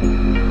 Música